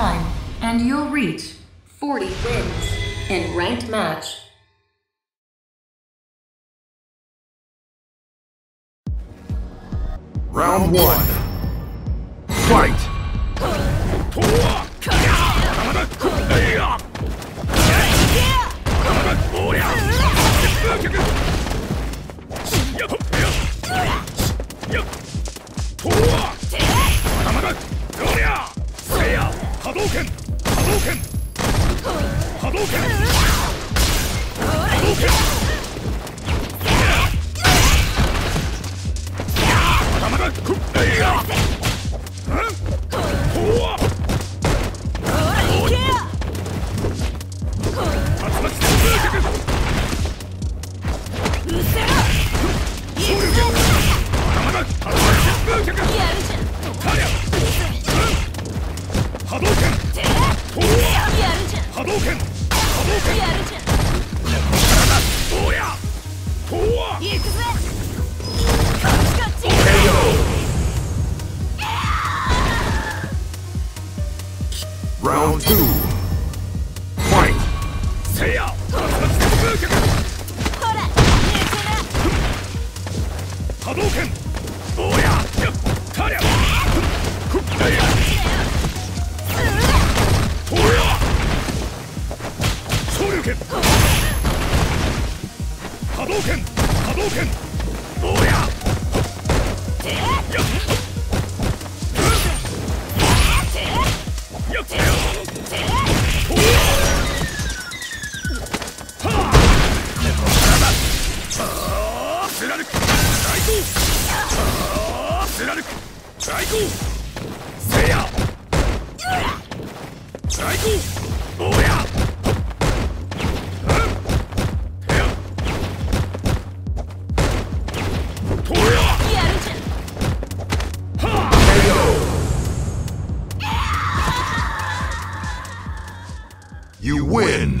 time, and you'll reach 40 wins in ranked match. Round one. Fight! round two. You win!